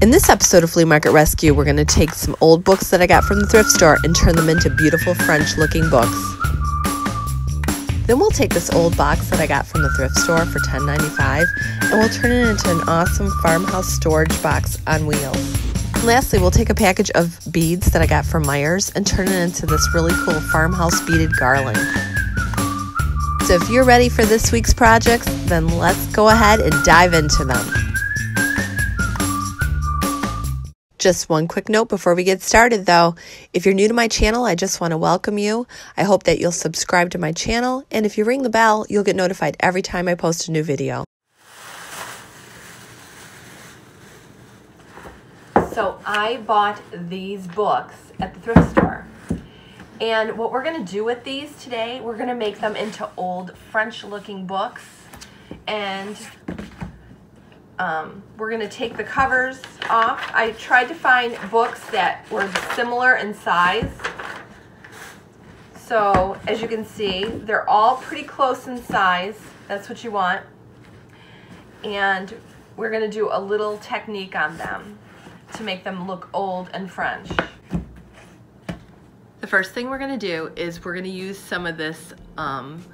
In this episode of Flea Market Rescue, we're going to take some old books that I got from the thrift store and turn them into beautiful French looking books. Then we'll take this old box that I got from the thrift store for $10.95 and we'll turn it into an awesome farmhouse storage box on wheels. Lastly, we'll take a package of beads that I got from Myers and turn it into this really cool farmhouse beaded garland. So if you're ready for this week's projects, then let's go ahead and dive into them. Just one quick note before we get started though. If you're new to my channel, I just want to welcome you. I hope that you'll subscribe to my channel, and if you ring the bell, you'll get notified every time I post a new video. So I bought these books at the thrift store. And what we're to do with these today, we're to make them into old French looking books. And um, we're going to take the covers off. I tried to find books that were similar in size. So as you can see, they're all pretty close in size. That's what you want. And we're going to do a little technique on them to make them look old and French. The first thing we're going to do is we're going to use some of this um,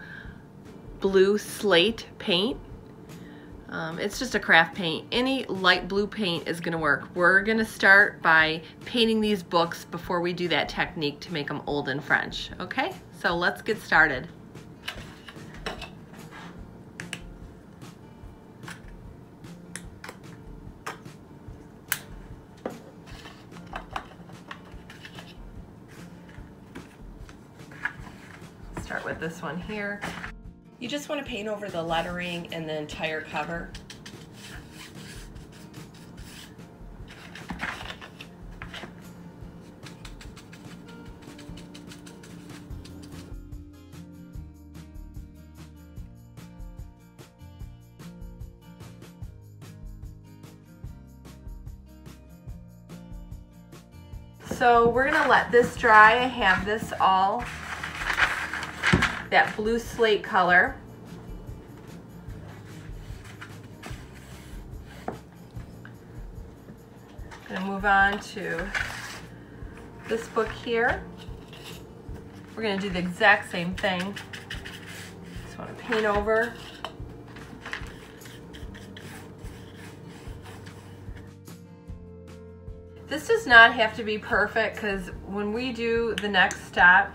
blue slate paint um, it's just a craft paint. Any light blue paint is gonna work. We're gonna start by painting these books before we do that technique to make them old and French, okay? So let's get started. Start with this one here. You just want to paint over the lettering and the entire cover. So we're gonna let this dry. I have this all that blue slate color. Gonna move on to this book here. We're gonna do the exact same thing. Just wanna paint over. This does not have to be perfect because when we do the next step,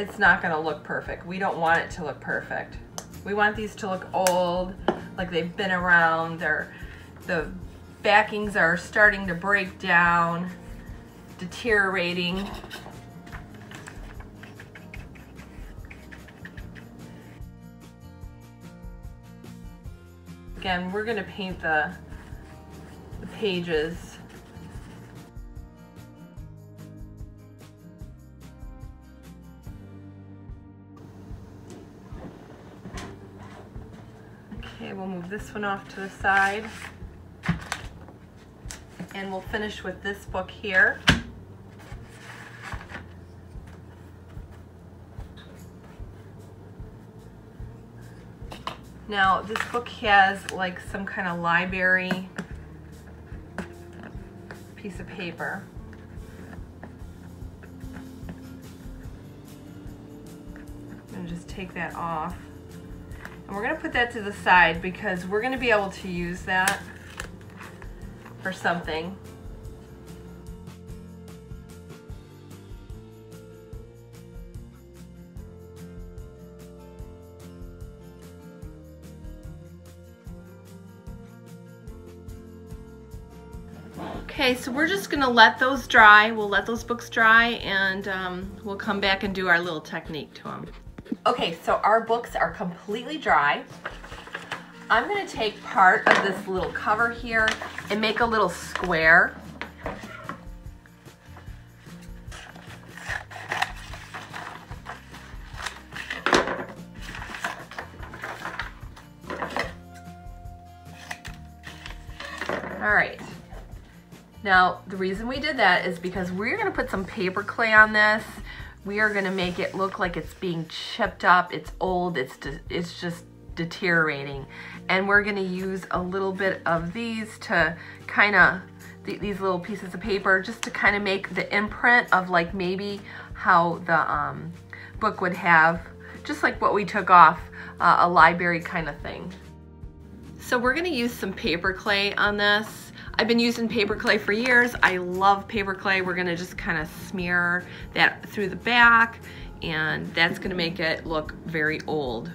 it's not gonna look perfect. We don't want it to look perfect. We want these to look old, like they've been around. They're, the backings are starting to break down, deteriorating. Again, we're gonna paint the, the pages this one off to the side. And we'll finish with this book here. Now, this book has like some kind of library piece of paper. I'm to just take that off. And we're gonna put that to the side because we're gonna be able to use that for something. Okay, so we're just gonna let those dry. We'll let those books dry and um, we'll come back and do our little technique to them. Okay, so our books are completely dry. I'm gonna take part of this little cover here and make a little square. All right. Now, the reason we did that is because we're gonna put some paper clay on this we are gonna make it look like it's being chipped up, it's old, it's, it's just deteriorating. And we're gonna use a little bit of these to kind of th these little pieces of paper just to kind of make the imprint of like maybe how the um, book would have, just like what we took off, uh, a library kind of thing. So we're gonna use some paper clay on this. I've been using paper clay for years. I love paper clay. We're gonna just kind of smear that through the back and that's gonna make it look very old.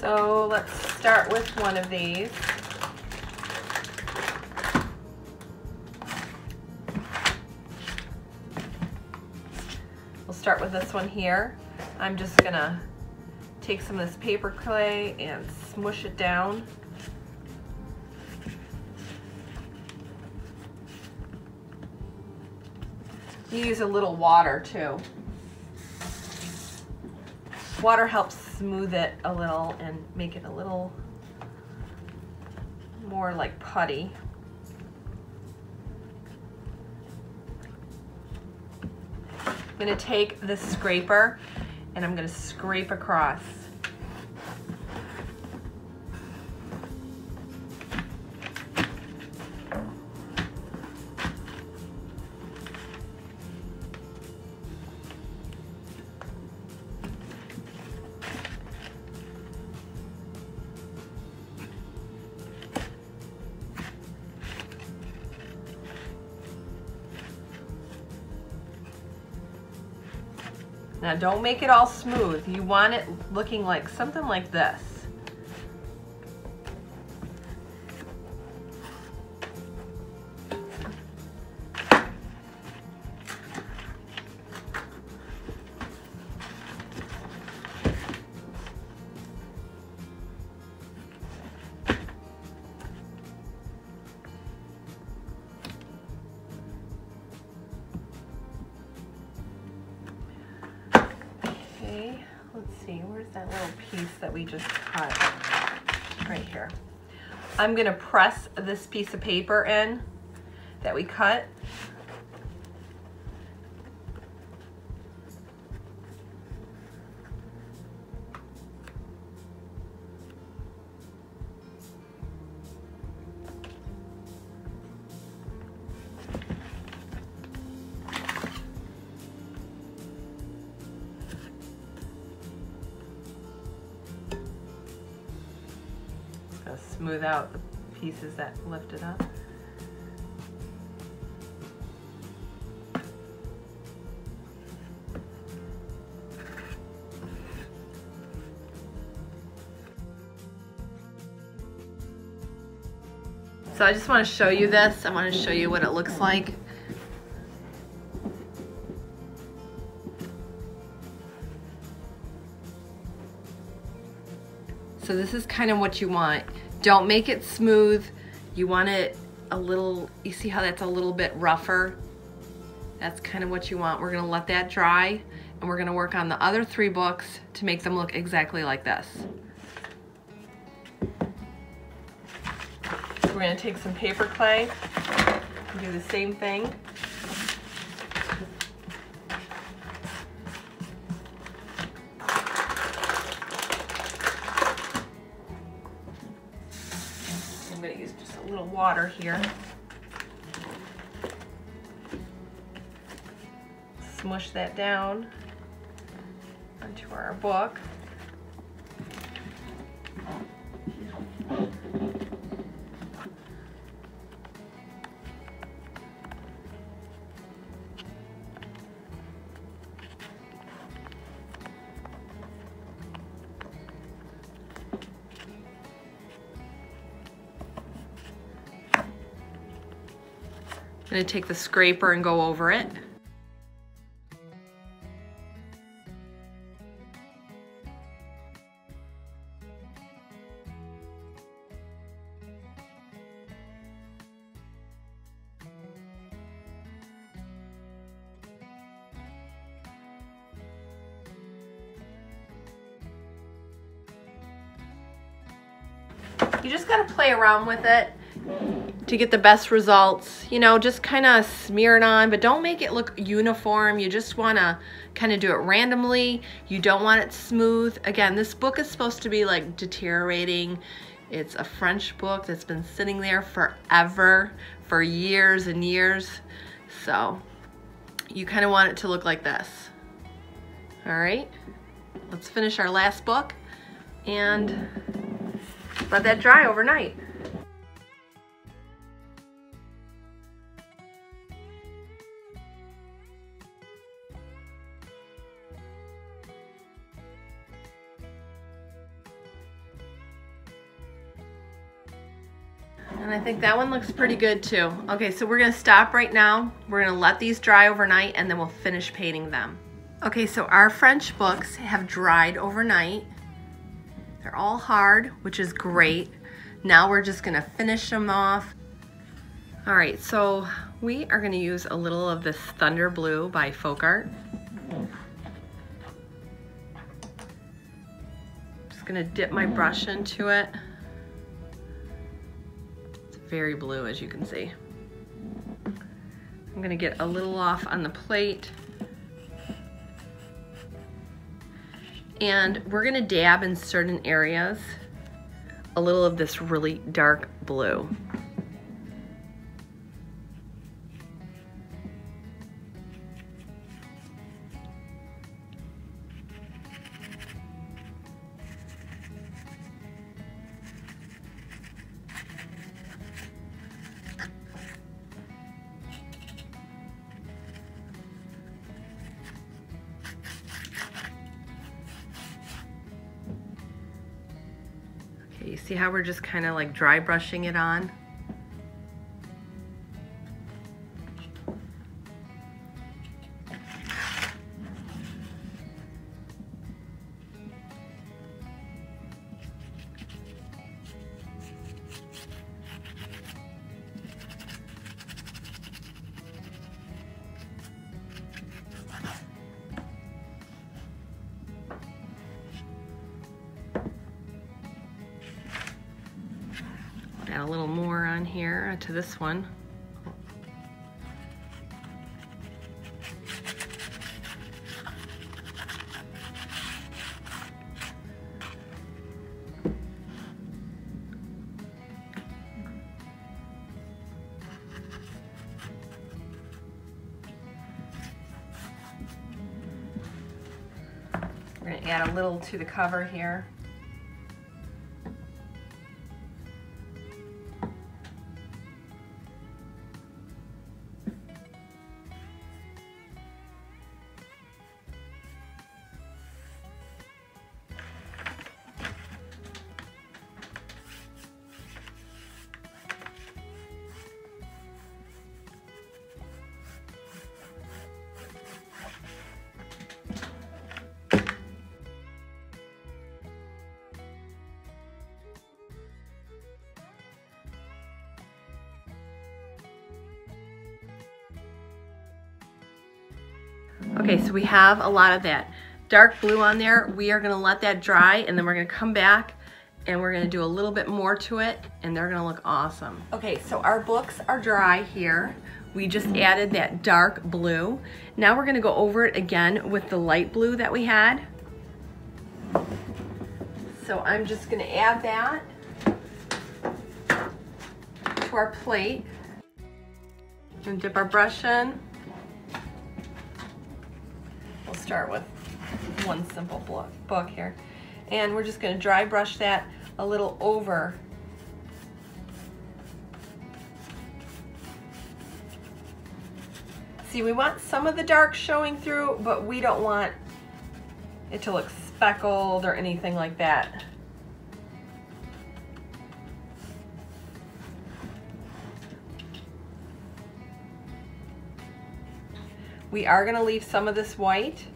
So let's start with one of these. We'll start with this one here. I'm just gonna take some of this paper clay and smush it down. Use a little water too. Water helps smooth it a little and make it a little more like putty. I'm gonna take the scraper and I'm gonna scrape across. Now don't make it all smooth. You want it looking like something like this. I'm gonna press this piece of paper in that we cut pieces that lifted up. So I just want to show you this. I want to show you what it looks like. So this is kind of what you want. Don't make it smooth. You want it a little, you see how that's a little bit rougher? That's kind of what you want. We're gonna let that dry and we're gonna work on the other three books to make them look exactly like this. We're gonna take some paper clay and do the same thing. Water here. Smush that down onto our book. Gonna take the scraper and go over it. You just gotta play around with it to get the best results. You know, just kind of smear it on, but don't make it look uniform. You just want to kind of do it randomly. You don't want it smooth. Again, this book is supposed to be like deteriorating. It's a French book that's been sitting there forever for years and years. So you kind of want it to look like this. All right, let's finish our last book and let that dry overnight. And I think that one looks pretty good too. Okay, so we're gonna stop right now. We're gonna let these dry overnight and then we'll finish painting them. Okay, so our French books have dried overnight. They're all hard, which is great. Now we're just gonna finish them off. All right, so we are gonna use a little of this Thunder Blue by Folk Art. Just gonna dip my brush into it very blue as you can see. I'm gonna get a little off on the plate. And we're gonna dab in certain areas a little of this really dark blue. How we're just kind of like dry brushing it on? One. We're going to add a little to the cover here. Okay, so we have a lot of that dark blue on there. We are gonna let that dry and then we're gonna come back and we're gonna do a little bit more to it and they're gonna look awesome. Okay, so our books are dry here. We just added that dark blue. Now we're gonna go over it again with the light blue that we had. So I'm just gonna add that to our plate and dip our brush in start with one simple book here. And we're just gonna dry brush that a little over See, we want some of the dark showing through, but we don't want it to look speckled or anything like that. We are gonna leave some of this white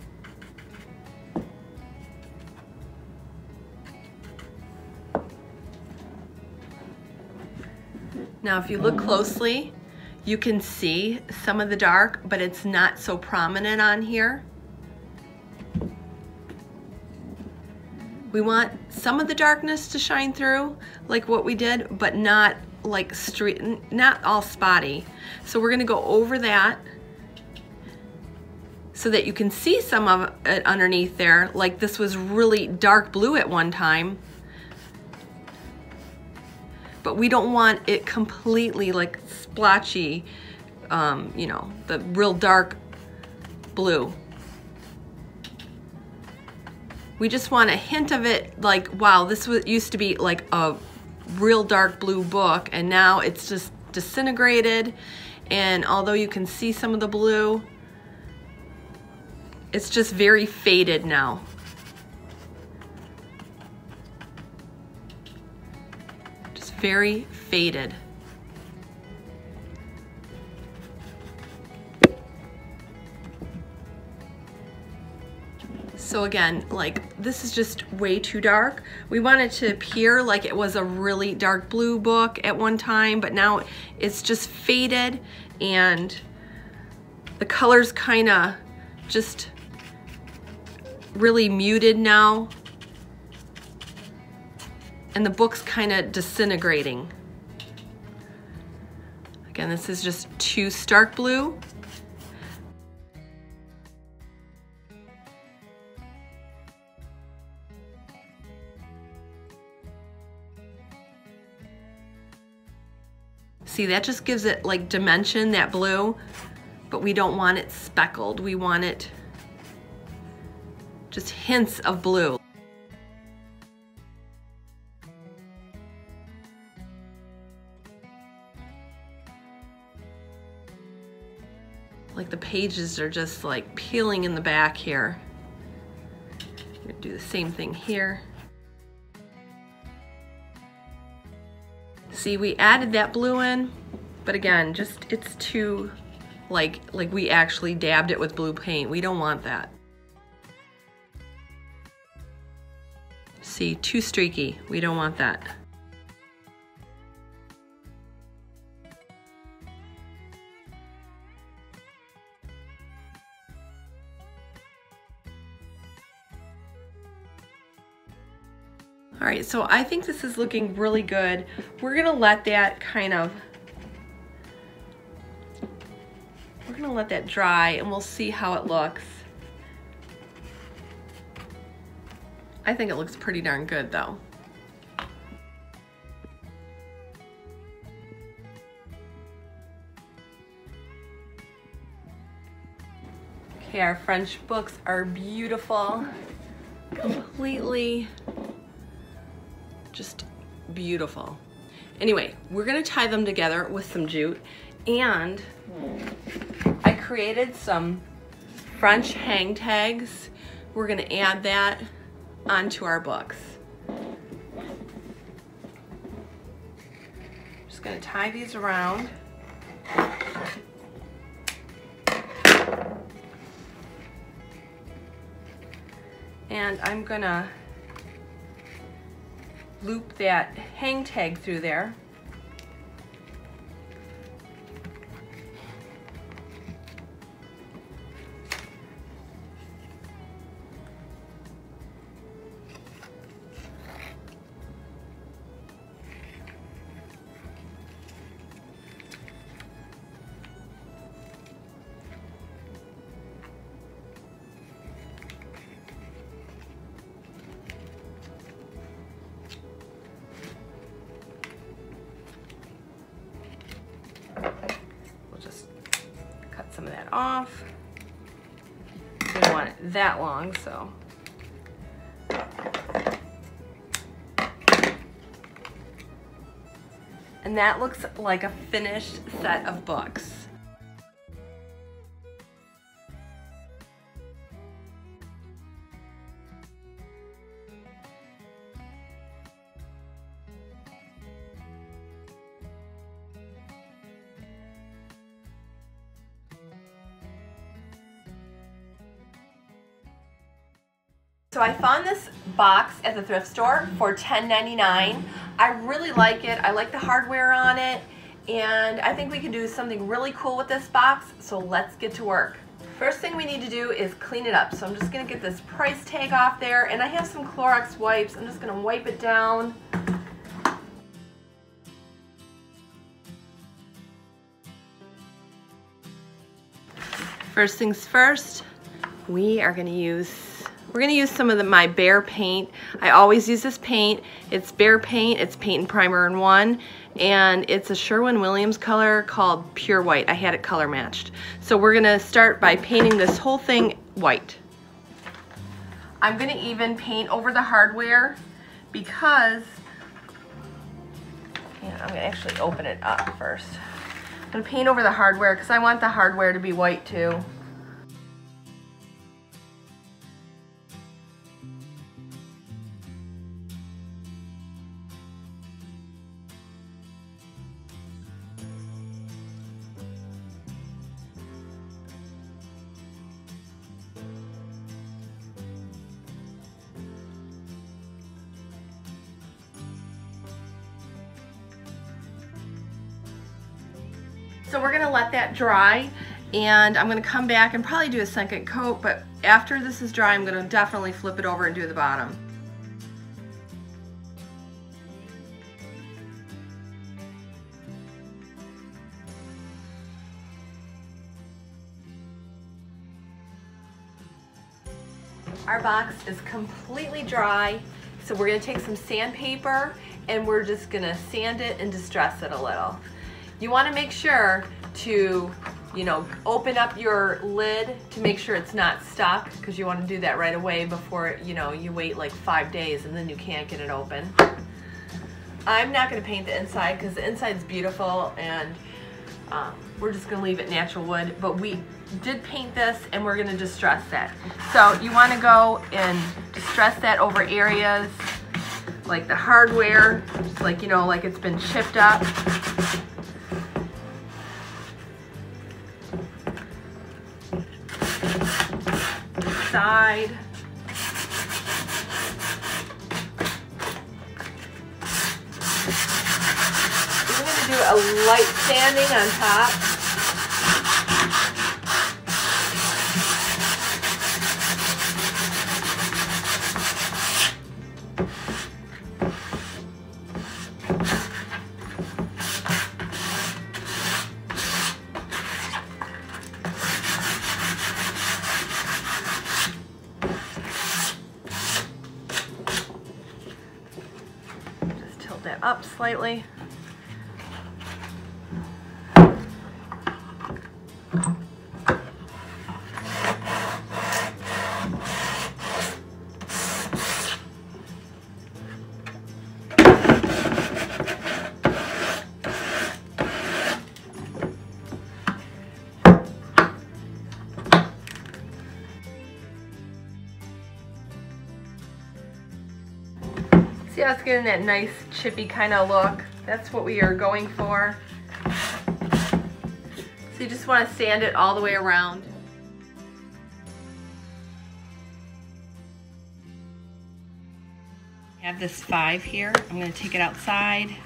Now if you look closely, you can see some of the dark, but it's not so prominent on here. We want some of the darkness to shine through, like what we did, but not like street, not all spotty. So we're gonna go over that so that you can see some of it underneath there, like this was really dark blue at one time but we don't want it completely like splotchy, um, you know, the real dark blue. We just want a hint of it like, wow, this was, used to be like a real dark blue book and now it's just disintegrated and although you can see some of the blue, it's just very faded now. Very faded. So again, like this is just way too dark. We want it to appear like it was a really dark blue book at one time, but now it's just faded and the color's kind of just really muted now. And the book's kind of disintegrating. Again, this is just too stark blue. See, that just gives it like dimension, that blue, but we don't want it speckled. We want it just hints of blue. Like the pages are just like peeling in the back here. Do the same thing here. See, we added that blue in, but again, just it's too, like, like we actually dabbed it with blue paint. We don't want that. See, too streaky. We don't want that. All right, so I think this is looking really good. We're gonna let that kind of, we're gonna let that dry and we'll see how it looks. I think it looks pretty darn good though. Okay, our French books are beautiful, completely just beautiful. Anyway, we're gonna tie them together with some jute and I created some French hang tags. We're gonna add that onto our books. Just gonna tie these around. And I'm gonna loop that hang tag through there. So. And that looks like a finished set of books. So I found this box at the thrift store for $10.99. I really like it. I like the hardware on it. And I think we can do something really cool with this box. So let's get to work. First thing we need to do is clean it up. So I'm just going to get this price tag off there. And I have some Clorox wipes. I'm just going to wipe it down. First things first, we are going to use we're gonna use some of the, my Behr paint. I always use this paint. It's Behr paint, it's paint and primer in one. and it's a Sherwin-Williams color called Pure White. I had it color matched. So we're gonna start by painting this whole thing white. I'm gonna even paint over the hardware because, yeah, I'm gonna actually open it up first. I'm gonna paint over the hardware because I want the hardware to be white too. So we're gonna let that dry and I'm gonna come back and probably do a second coat, but after this is dry, I'm gonna definitely flip it over and do the bottom. Our box is completely dry, so we're gonna take some sandpaper and we're just gonna sand it and distress it a little. You wanna make sure to, you know, open up your lid to make sure it's not stuck because you wanna do that right away before, you know, you wait like five days and then you can't get it open. I'm not gonna paint the inside because the inside's beautiful and um, we're just gonna leave it natural wood, but we did paint this and we're gonna distress that. So you wanna go and distress that over areas like the hardware, like, you know, like it's been chipped up. Side. We're going to do a light sanding on top. Up getting that nice chippy kind of look? That's what we are going for. So you just want to sand it all the way around. I have this five here. I'm going to take it outside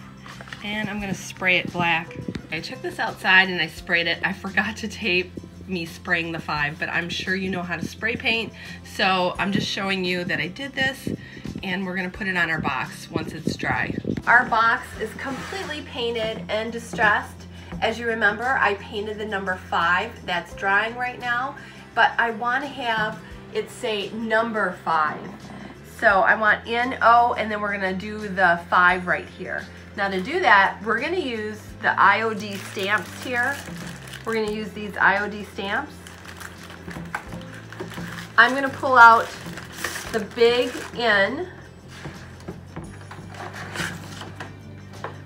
and I'm going to spray it black. I took this outside and I sprayed it. I forgot to tape me spraying the five, but I'm sure you know how to spray paint. So I'm just showing you that I did this and we're gonna put it on our box once it's dry. Our box is completely painted and distressed. As you remember, I painted the number five. That's drying right now, but I wanna have it say number five. So I want N-O, and then we're gonna do the five right here. Now to do that, we're gonna use the IOD stamps here. We're gonna use these IOD stamps. I'm gonna pull out the big N.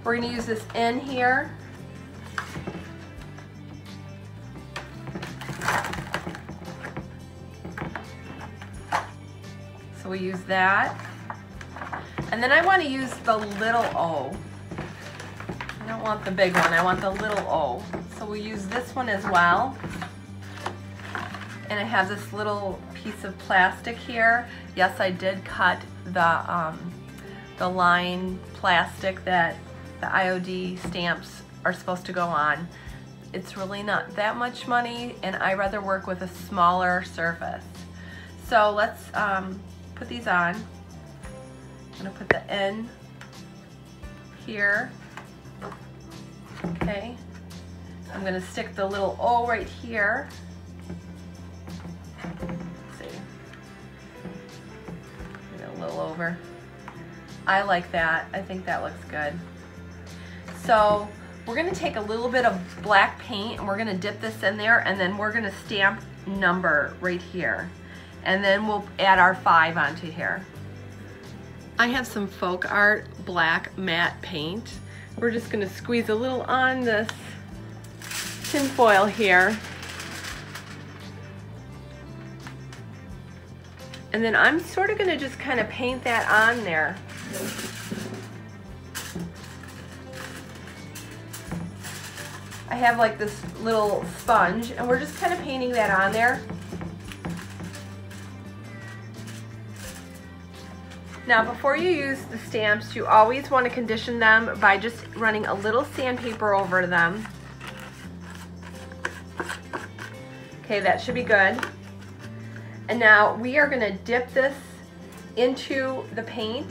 We're going to use this N here. So we use that. And then I want to use the little O. I don't want the big one, I want the little O. So we use this one as well and I have this little piece of plastic here. Yes, I did cut the, um, the line plastic that the IOD stamps are supposed to go on. It's really not that much money and I rather work with a smaller surface. So let's um, put these on. I'm gonna put the N here, okay? I'm gonna stick the little O right here. Over. I like that. I think that looks good. So we're gonna take a little bit of black paint and we're gonna dip this in there and then we're gonna stamp number right here. And then we'll add our five onto here. I have some folk art black matte paint. We're just gonna squeeze a little on this tin foil here. And then I'm sort of gonna just kind of paint that on there. I have like this little sponge and we're just kind of painting that on there. Now before you use the stamps, you always want to condition them by just running a little sandpaper over them. Okay, that should be good. And now we are gonna dip this into the paint.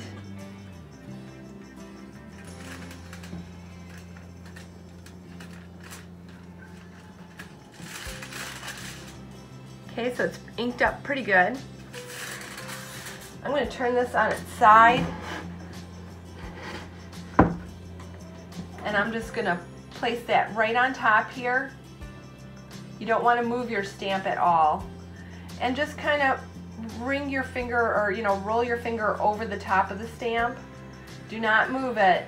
Okay, so it's inked up pretty good. I'm going to turn this on its side. And I'm just going to place that right on top here. You don't want to move your stamp at all. And just kind of ring your finger or, you know, roll your finger over the top of the stamp. Do not move it,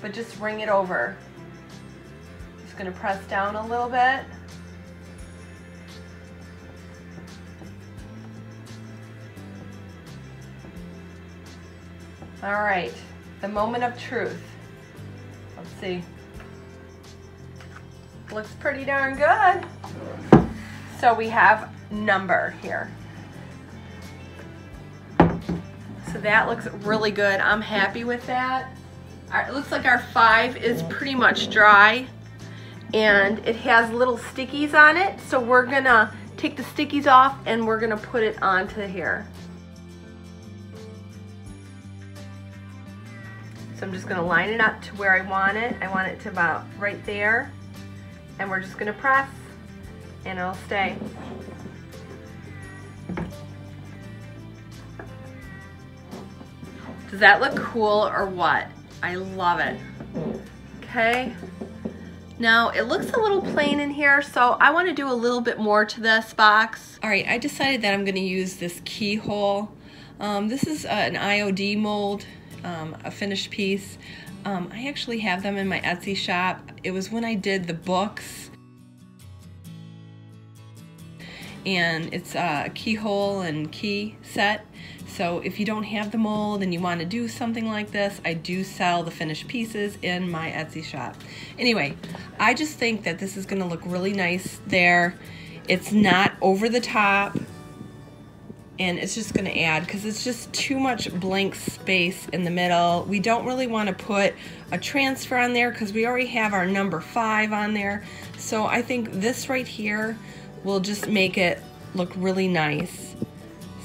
but just ring it over. Just going to press down a little bit. All right, the moment of truth. Let's see. Looks pretty darn good. So we have number here. So that looks really good. I'm happy with that. it looks like our five is pretty much dry and it has little stickies on it. So we're gonna take the stickies off and we're gonna put it onto here. So I'm just gonna line it up to where I want it. I want it to about right there. And we're just gonna press and it'll stay. Does that look cool or what? I love it. Okay. Now it looks a little plain in here, so I wanna do a little bit more to this box. All right, I decided that I'm gonna use this keyhole. Um, this is uh, an IOD mold um, a finished piece. Um, I actually have them in my Etsy shop. It was when I did the books. And it's a keyhole and key set. So if you don't have the mold and you want to do something like this, I do sell the finished pieces in my Etsy shop. Anyway, I just think that this is going to look really nice there. It's not over the top and it's just going to add because it's just too much blank space in the middle. We don't really want to put a transfer on there because we already have our number five on there. So I think this right here will just make it look really nice.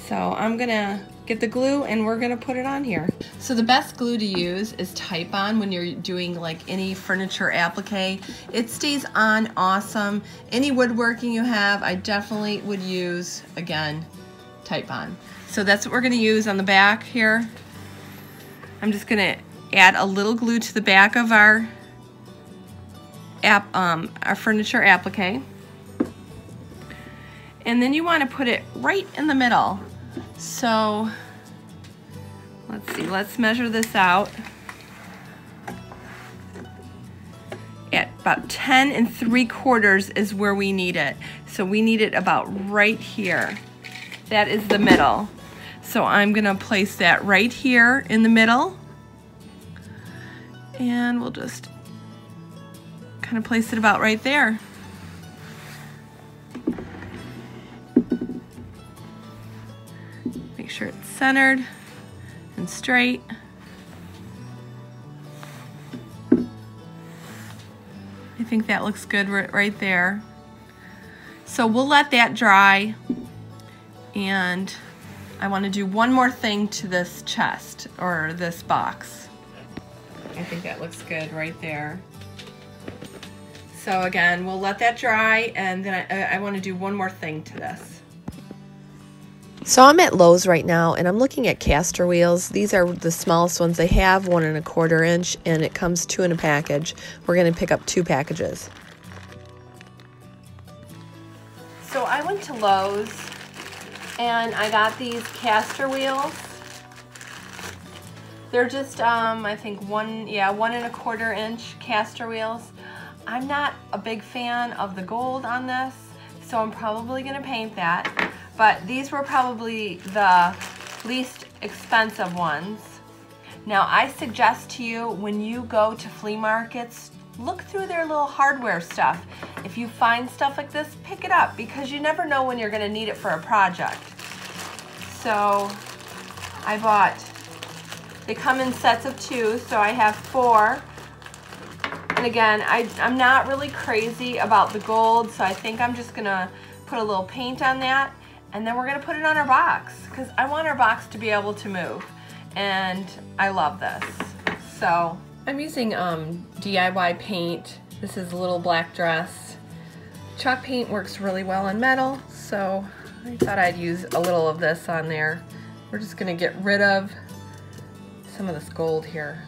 So I'm going to get the glue and we're going to put it on here. So the best glue to use is Titebond when you're doing like any furniture applique. It stays on awesome. Any woodworking you have, I definitely would use, again, Titebond. So that's what we're gonna use on the back here. I'm just gonna add a little glue to the back of our app, um, our furniture applique. And then you wanna put it right in the middle. So, let's see, let's measure this out. At about 10 and 3 quarters is where we need it. So we need it about right here. That is the middle. So I'm gonna place that right here in the middle. And we'll just kind of place it about right there. Sure it's centered and straight. I think that looks good right there. So we'll let that dry and I want to do one more thing to this chest or this box. I think that looks good right there. So again, we'll let that dry and then I, I want to do one more thing to this. So I'm at Lowe's right now and I'm looking at caster wheels. These are the smallest ones they have, one and a quarter inch, and it comes two in a package. We're going to pick up two packages. So I went to Lowe's and I got these caster wheels. They're just, um, I think one, yeah, one and a quarter inch caster wheels. I'm not a big fan of the gold on this, so I'm probably gonna paint that but these were probably the least expensive ones. Now I suggest to you when you go to flea markets, look through their little hardware stuff. If you find stuff like this, pick it up because you never know when you're gonna need it for a project. So I bought, they come in sets of two, so I have four. And again, I, I'm not really crazy about the gold, so I think I'm just gonna put a little paint on that and then we're gonna put it on our box because I want our box to be able to move and I love this. So I'm using um, DIY paint. This is a little black dress. Chalk paint works really well on metal, so I thought I'd use a little of this on there. We're just gonna get rid of some of this gold here.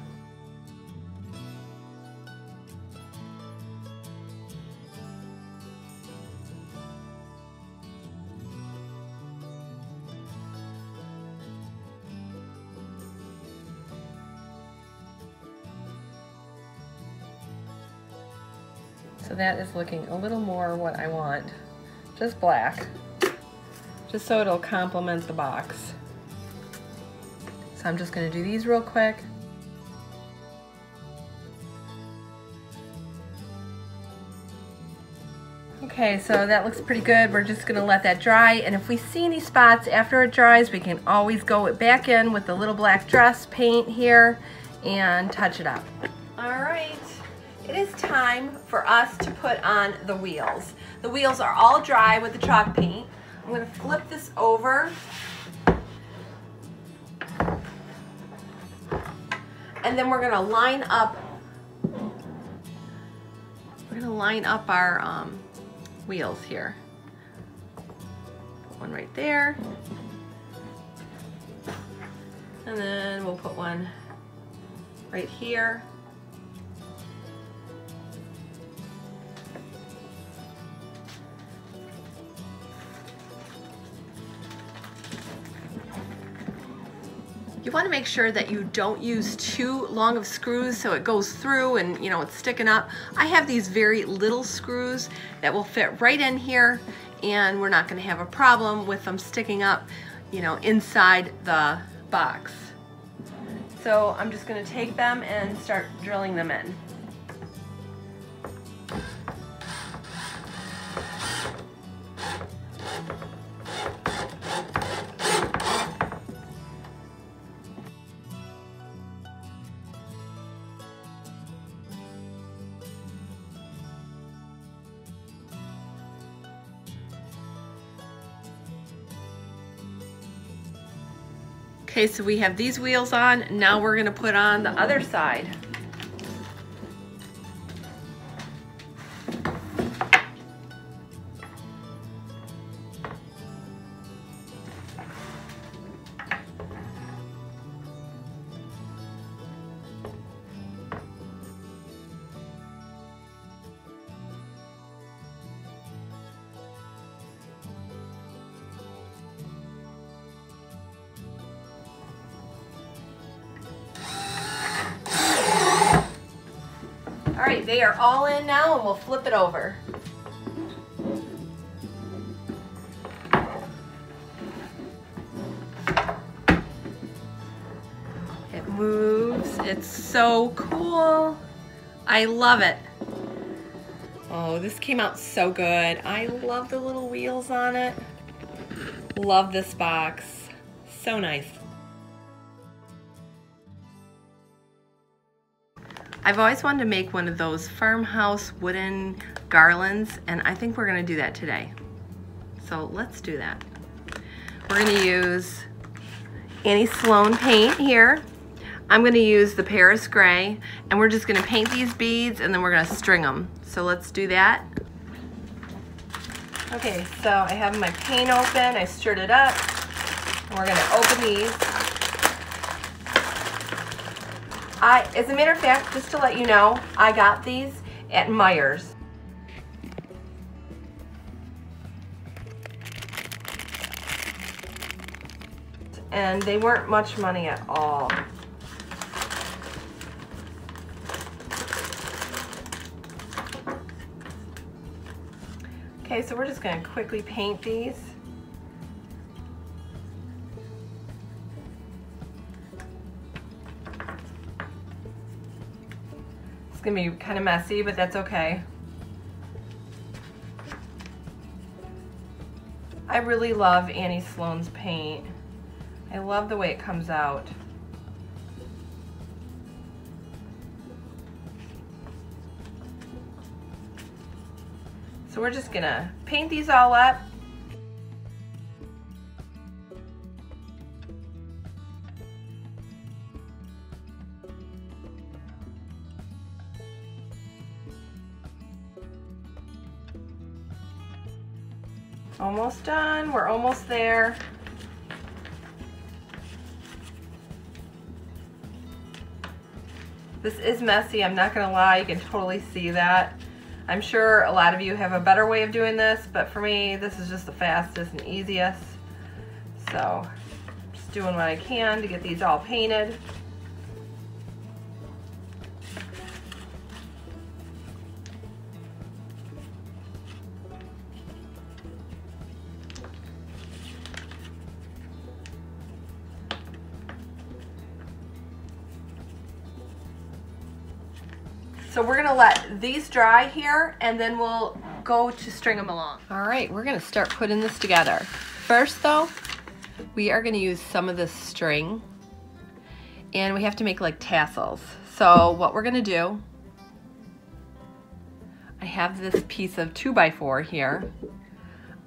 So that is looking a little more what I want. Just black. Just so it'll complement the box. So I'm just gonna do these real quick. Okay, so that looks pretty good. We're just gonna let that dry. And if we see any spots after it dries, we can always go it back in with the little black dress paint here and touch it up. All right. It is time for us to put on the wheels. The wheels are all dry with the chalk paint. I'm to flip this over. And then we're going to line up we're to line up our um, wheels here. Put one right there. And then we'll put one right here. You want to make sure that you don't use too long of screws so it goes through and you know it's sticking up. I have these very little screws that will fit right in here and we're not going to have a problem with them sticking up you know inside the box. So I'm just going to take them and start drilling them in. Okay, so we have these wheels on. Now we're gonna put on the other side. All in now and we'll flip it over. It moves, it's so cool. I love it. Oh, this came out so good. I love the little wheels on it. Love this box. So nice. I've always wanted to make one of those farmhouse wooden garlands and I think we're gonna do that today. So let's do that. We're gonna use Annie Sloan paint here. I'm gonna use the Paris Gray and we're just gonna paint these beads and then we're gonna string them. So let's do that. Okay, so I have my paint open, I stirred it up. We're gonna open these. I, as a matter of fact, just to let you know, I got these at Myers. And they weren't much money at all. Okay, so we're just gonna quickly paint these. Gonna be kind of messy, but that's okay. I really love Annie Sloan's paint. I love the way it comes out. So we're just gonna paint these all up. Almost done, we're almost there. This is messy, I'm not gonna lie, you can totally see that. I'm sure a lot of you have a better way of doing this, but for me, this is just the fastest and easiest. So, just doing what I can to get these all painted. These dry here and then we'll go to string them along. All right, we're gonna start putting this together. First though, we are gonna use some of this string and we have to make like tassels. So what we're gonna do, I have this piece of two by four here.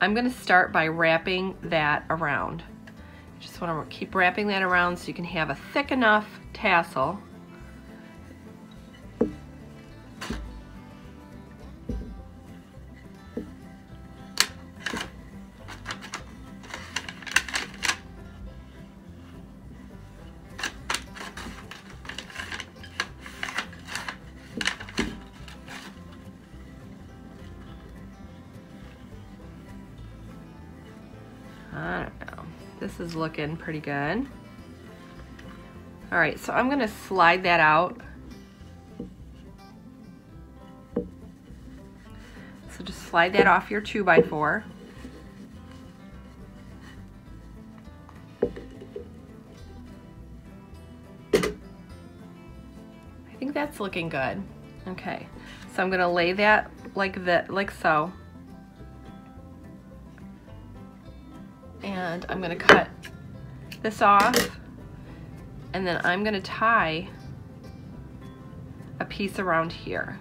I'm gonna start by wrapping that around. Just wanna keep wrapping that around so you can have a thick enough tassel pretty good. All right, so I'm gonna slide that out. So just slide that off your two by four. I think that's looking good. Okay, so I'm gonna lay that like that, like so. and I'm gonna cut this off and then I'm gonna tie a piece around here.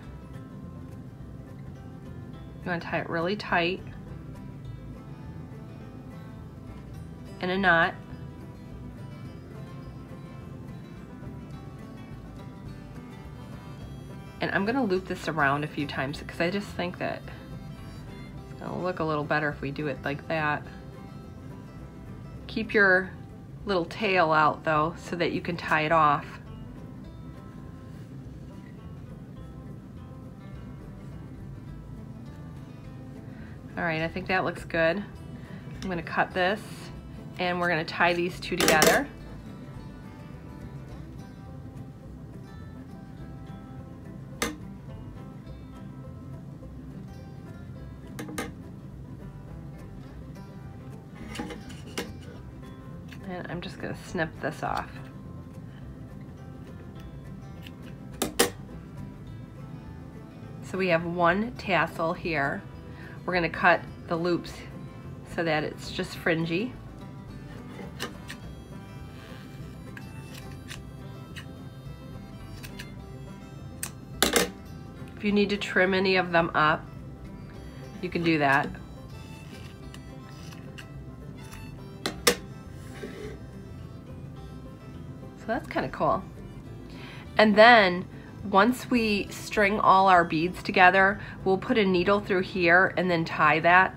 You wanna tie it really tight in a knot. And I'm gonna loop this around a few times because I just think that it's gonna look a little better if we do it like that. Keep your little tail out though so that you can tie it off. All right, I think that looks good. I'm gonna cut this and we're gonna tie these two together. Snip this off. So we have one tassel here. We're gonna cut the loops so that it's just fringy. If you need to trim any of them up, you can do that. Kind of cool. And then once we string all our beads together, we'll put a needle through here and then tie that.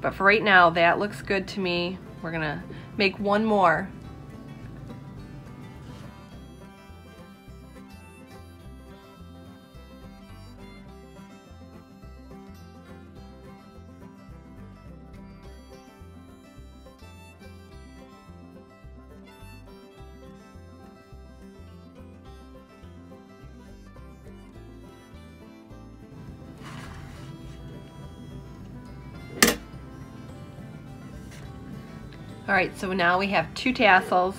But for right now, that looks good to me. We're gonna make one more. Right, so now we have two tassels.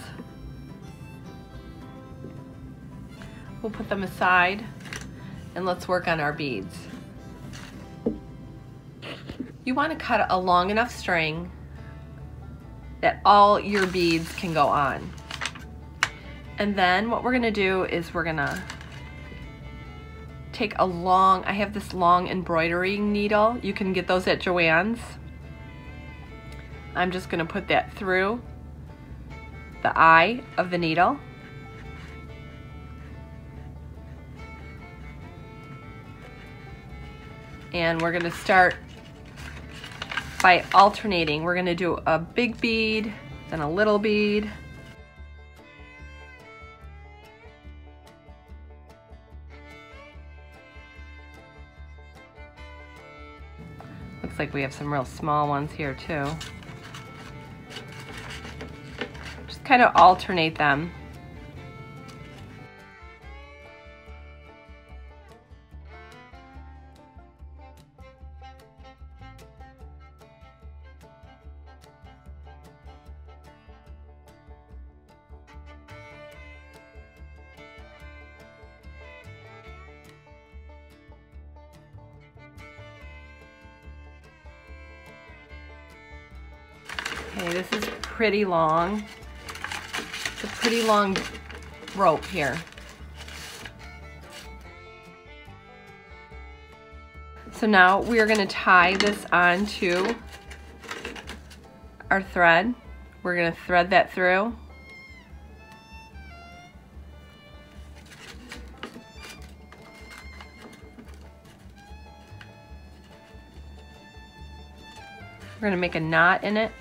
We'll put them aside and let's work on our beads. You want to cut a long enough string that all your beads can go on. And then what we're gonna do is we're gonna take a long, I have this long embroidering needle. You can get those at Joann's. I'm just going to put that through the eye of the needle. And we're going to start by alternating. We're going to do a big bead, then a little bead. Looks like we have some real small ones here too. Kind of alternate them. Okay, this is pretty long. Pretty long rope here. So now we are going to tie this onto our thread. We're going to thread that through. We're to make a knot in it.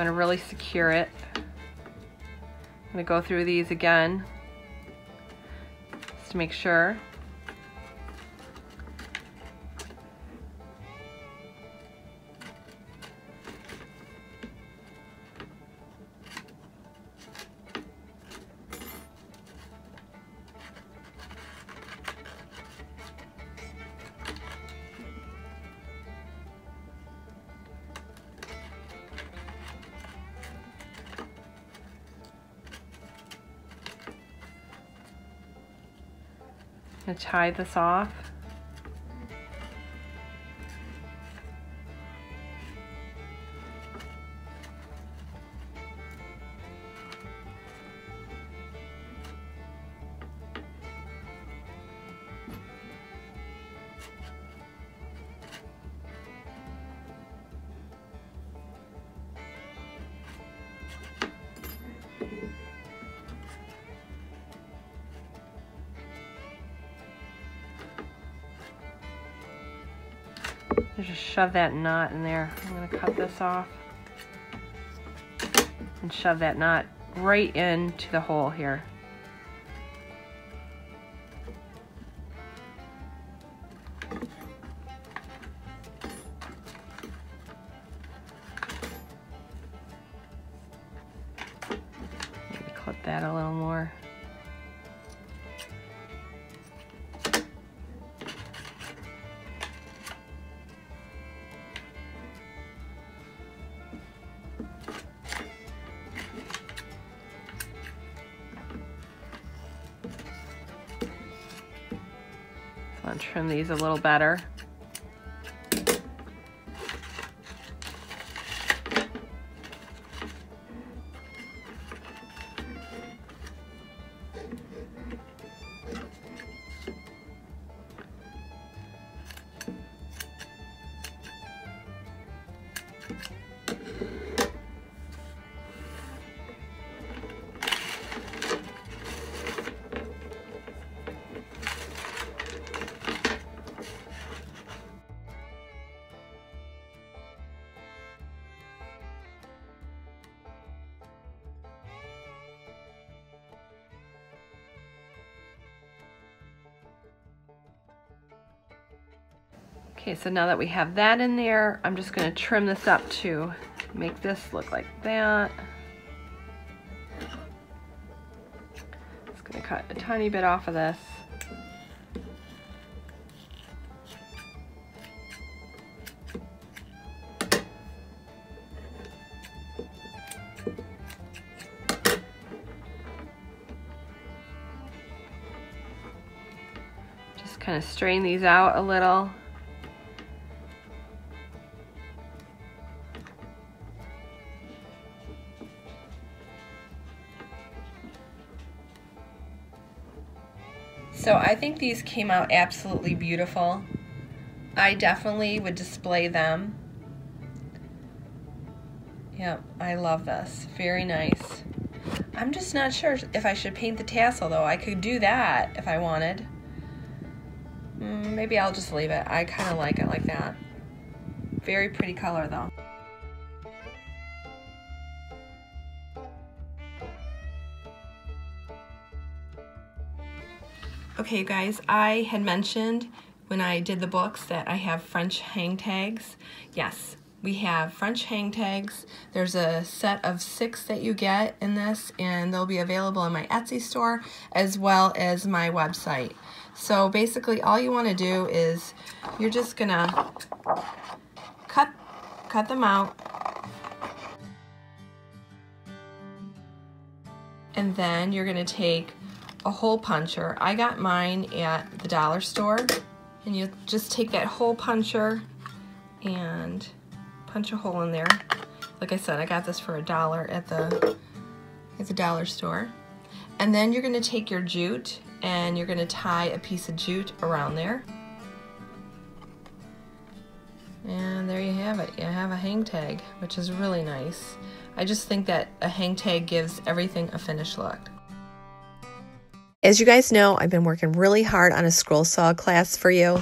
Going to really secure it. I'm going to go through these again just to make sure. Tie this off. Shove that knot in there. I'm to cut this off and shove that knot right into the hole here. Maybe clip that a little more. Trim these a little better. So now that we have that in there, I'm just gonna trim this up to make this look like that. Just gonna cut a tiny bit off of this. Just kind of strain these out a little. So I think these came out absolutely beautiful. I definitely would display them. Yep, I love this. Very nice. I'm just not sure if I should paint the tassel though. I could do that if I wanted. Mm, maybe I'll just leave it. I kind of like it like that. Very pretty color though. Okay, guys, I had mentioned when I did the books that I have French hang tags. Yes, we have French hang tags. There's a set of six that you get in this, and they'll be available in my Etsy store as well as my website. So basically, all you want to do is you're just gonna cut cut them out, and then you're gonna take a hole puncher. I got mine at the dollar store and you just take that hole puncher and punch a hole in there. Like I said, I got this for a dollar at the at the dollar store. And then you're going to take your jute and you're going to tie a piece of jute around there. And there you have it. You have a hang tag, which is really nice. I just think that a hang tag gives everything a finished look. As you guys know, I've been working really hard on a scroll saw class for you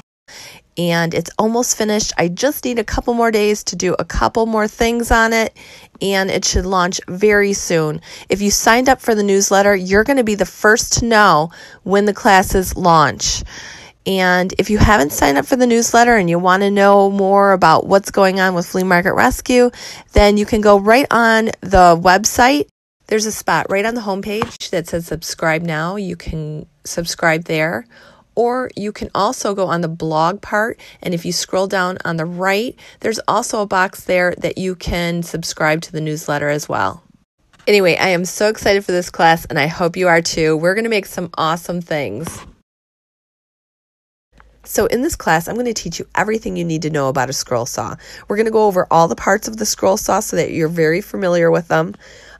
and it's almost finished. I just need a couple more days to do a couple more things on it and it should launch very soon. If you signed up for the newsletter, you're going to be the first to know when the classes launch. And if you haven't signed up for the newsletter and you want to know more about what's going on with Flea Market Rescue, then you can go right on the website there's a spot right on the homepage that says subscribe now. You can subscribe there. Or you can also go on the blog part, and if you scroll down on the right, there's also a box there that you can subscribe to the newsletter as well. Anyway, I am so excited for this class, and I hope you are too. We're going to make some awesome things. So in this class, I'm going to teach you everything you need to know about a scroll saw. We're going to go over all the parts of the scroll saw so that you're very familiar with them.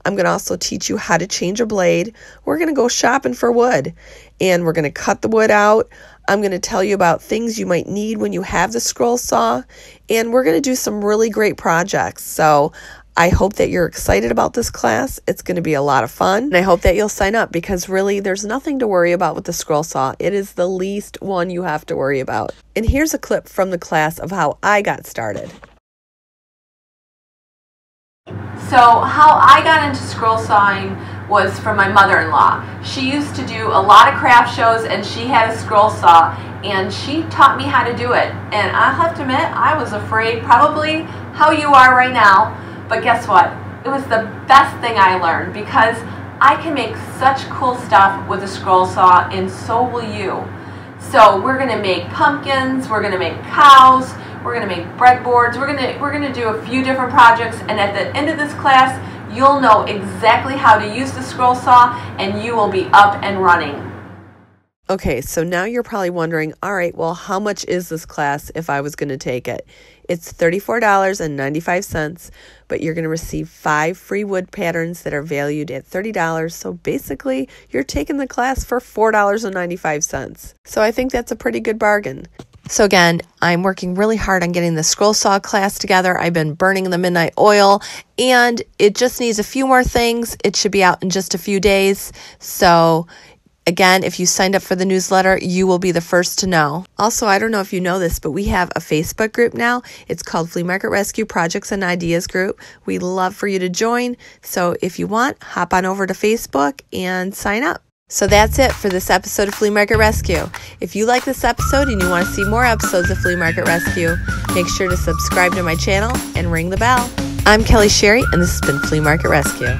I'm going to also teach you how to change a blade. We're going to go shopping for wood and we're going to cut the wood out. I'm going to tell you about things you might need when you have the scroll saw and we're going to do some really great projects. So I hope that you're excited about this class. It's going to be a lot of fun. And I hope that you'll sign up because really there's nothing to worry about with the scroll saw. It is the least one you have to worry about. And here's a clip from the class of how I got started. So how I got into scroll sawing was from my mother-in-law. She used to do a lot of craft shows and she had a scroll saw and she taught me how to do it. And I have to admit, I was afraid, probably how you are right now, but guess what? It was the best thing I learned because I can make such cool stuff with a scroll saw and so will you. So we're gonna make pumpkins, we're gonna make cows, we're going to make breadboards. We're going to we're going to do a few different projects and at the end of this class, you'll know exactly how to use the scroll saw and you will be up and running. Okay, so now you're probably wondering, all right, well, how much is this class if I was going to take it? It's $34.95, but you're going to receive five free wood patterns that are valued at $30. So basically, you're taking the class for $4.95. So I think that's a pretty good bargain. So again, I'm working really hard on getting the scroll saw class together. I've been burning the midnight oil and it just needs a few more things. It should be out in just a few days. So Again, if you signed up for the newsletter, you will be the first to know. Also, I don't know if you know this, but we have a Facebook group now. It's called Flea Market Rescue Projects and Ideas Group. We love for you to join. So if you want, hop on over to Facebook and sign up. So that's it for this episode of Flea Market Rescue. If you like this episode and you want to see more episodes of Flea Market Rescue, make sure to subscribe to my channel and ring the bell. I'm Kelly Sherry, and this has been Flea Market Rescue.